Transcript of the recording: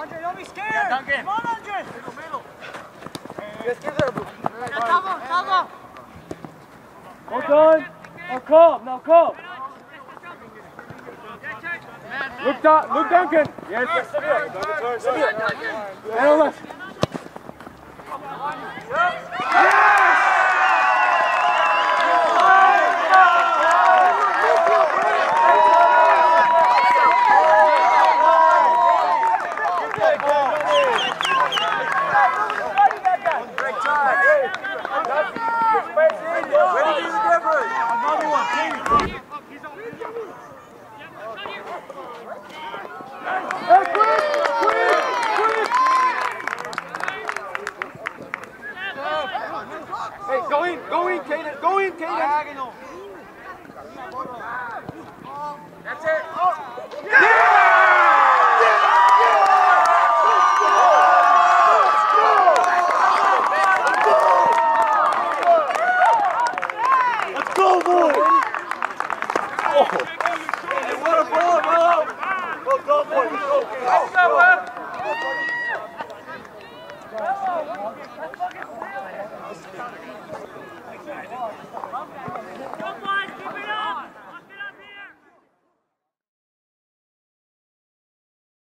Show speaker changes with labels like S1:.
S1: Duncan. Come on, Andrew. Middle, middle. Just give her. Cover, cover. Hold on. Now come, now come. Look, da look Duncan. Yes. Yes. And on left. Hey, go in, go in, Kaeden. Go in, Kaeden. That's it. Oh. Yeah! Let's go, boy! Oh. Thank you.